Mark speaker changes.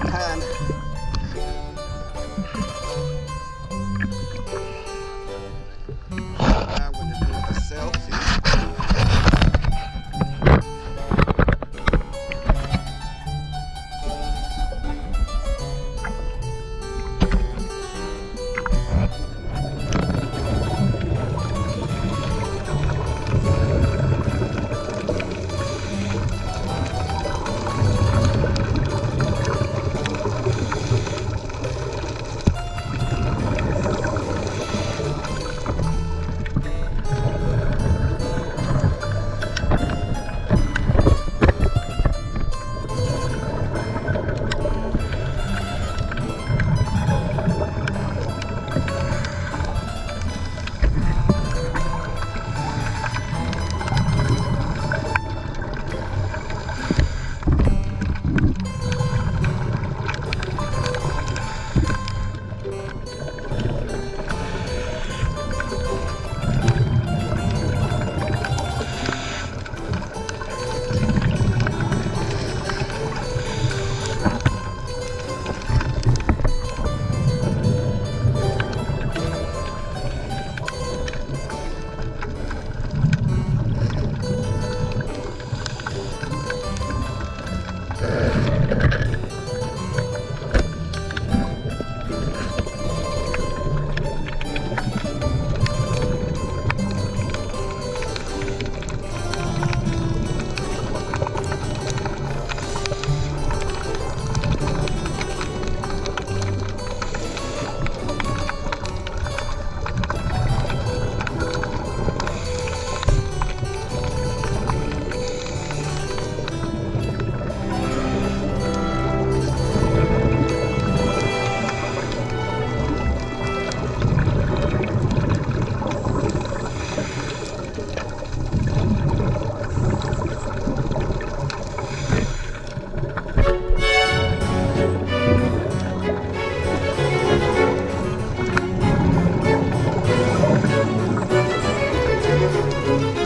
Speaker 1: 看。happen. Thank you.